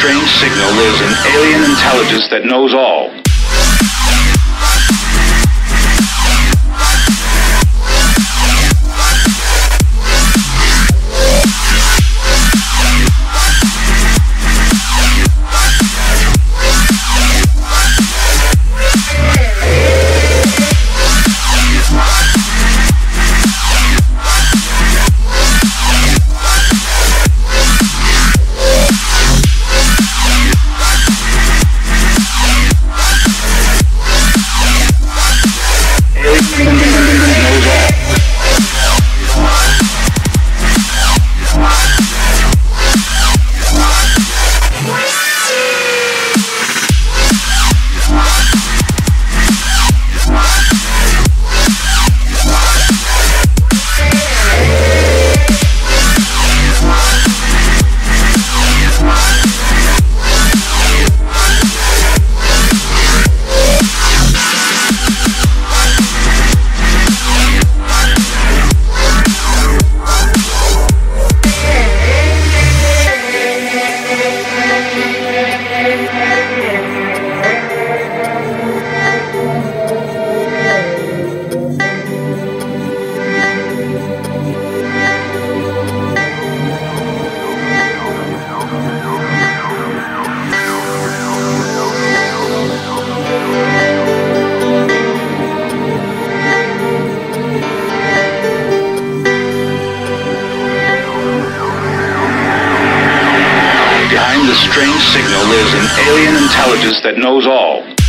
Strange signal lives an alien intelligence that knows all. Strange signal lives an alien intelligence that knows all.